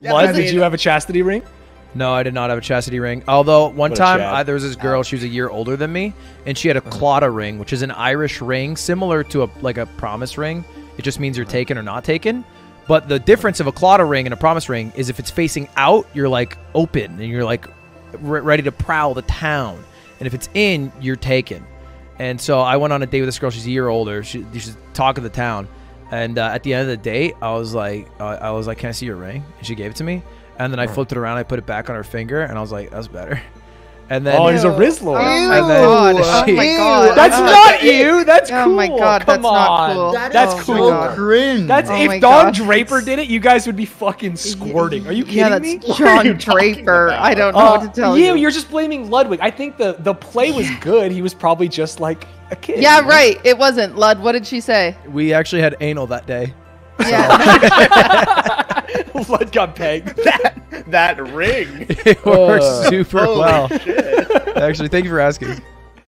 Yeah, Lud, did you have a chastity ring? No, I did not have a chastity ring. Although one What time I, there was this girl, she was a year older than me, and she had a uh-huh. Claddagh ring, which is an Irish ring similar to a like a promise ring. It just means you're uh-huh. taken or not taken. But the difference of a Claddagh ring and a promise ring is if it's facing out, you're like open and you're like re- ready to prowl the town, and if it's in, you're taken. And so I went on a date with this girl. She's a year older. She, she's talk of the town. And uh, at the end of the date, I was like, uh, I was like, "Can I see your ring?" And she gave it to me. And then I flipped it around. I put it back on her finger, and I was like, "That's better." And then Oh, he's a Rizzler. Oh And my then god. Oh my god. That's Oh. not you. That's cool. Oh cool. my God, Come that's not on. cool. That That's is Oh my cool. God. cringe. That's Oh if Don Draper did it, you guys would be fucking squirting. Are you kidding Yeah, that's me? What are you John Draper. I don't know Uh, what to tell you, you. you're just blaming Ludwig. I think the the play was good. He was probably just like a kid. Yeah, you know? right. It wasn't. Lud, what did she say? we actually had anal that day. Yeah. Lud got pegged. that that ring. It works Uh, super well. shit. Actually, thank you for asking.